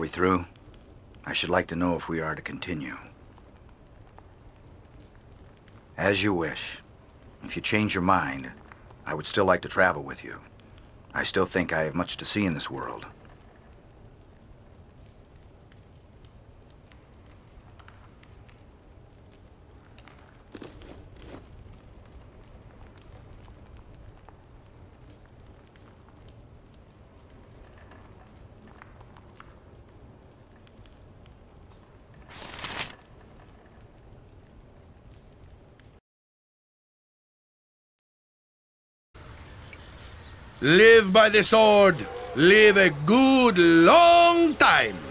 Are we through? I should like to know if we are to continue. As you wish. If you change your mind, I would still like to travel with you. I still think I have much to see in this world. Live by the sword. Live a good long time.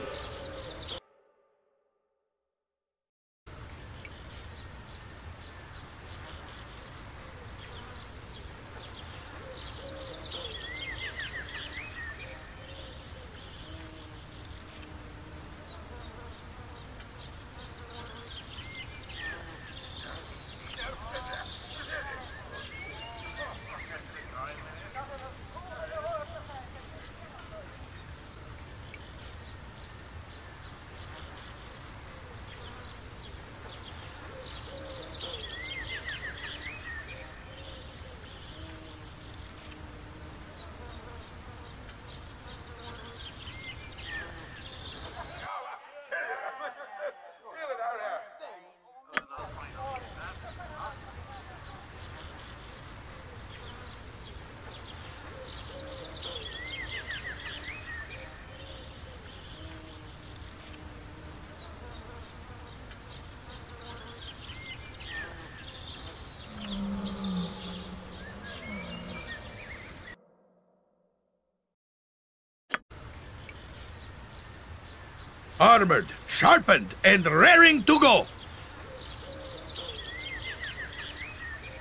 Armored, sharpened, and raring to go.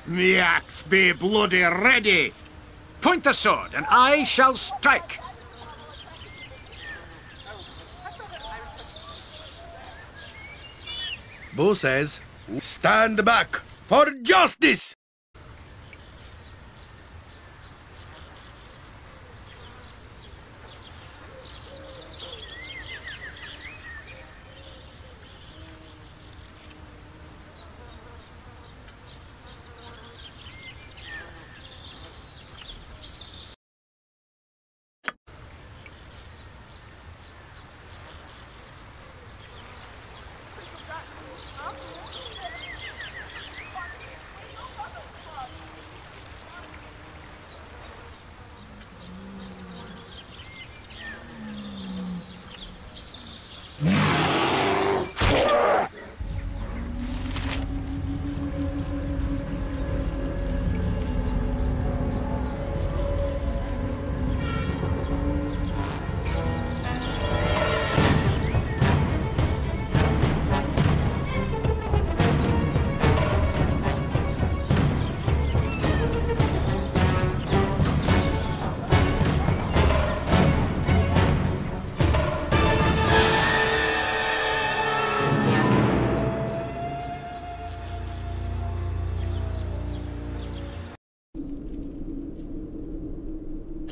Me axe be bloody ready. Point the sword, and I shall strike. Boo says, stand back for justice!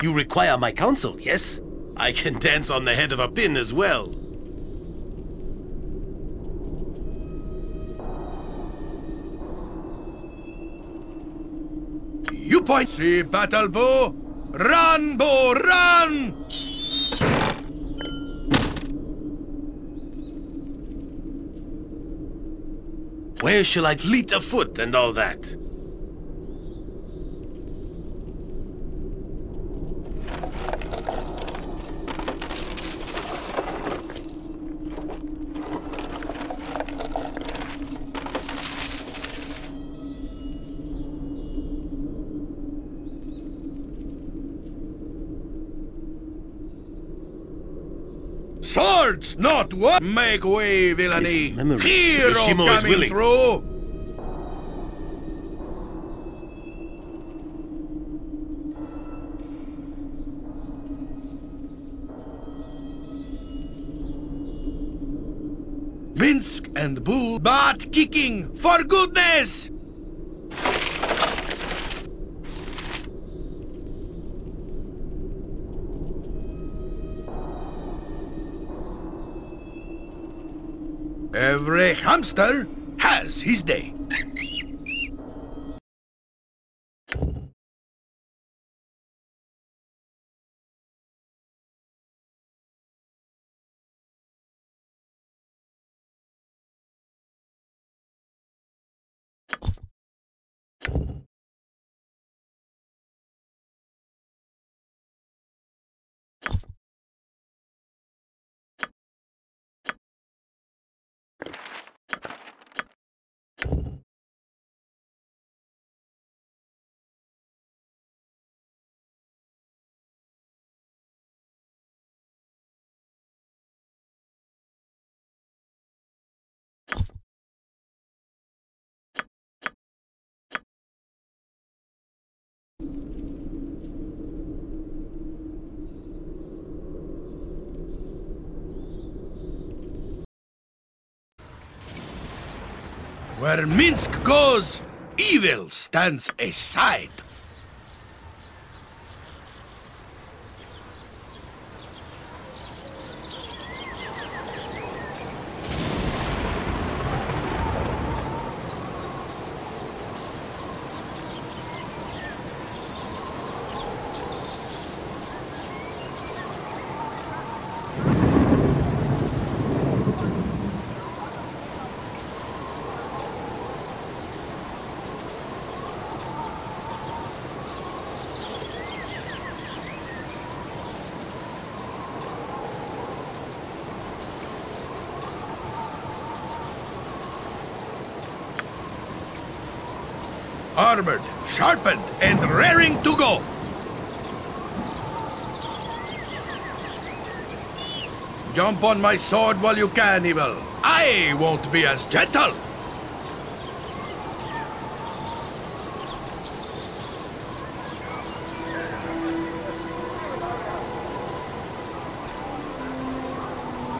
You require my counsel, yes? I can dance on the head of a pin as well. You point. See battle bow. Run, bow, run! Where shall I fleet afoot and all that? Swords, not what? Make way, villainy! Hero Shimo is coming willing. through! Minsc and Boo, butt kicking, for goodness! Every hamster has his day. Where Minsc goes, evil stands aside. Armored, sharpened, and raring to go. Jump on my sword while you can, Evil. I won't be as gentle.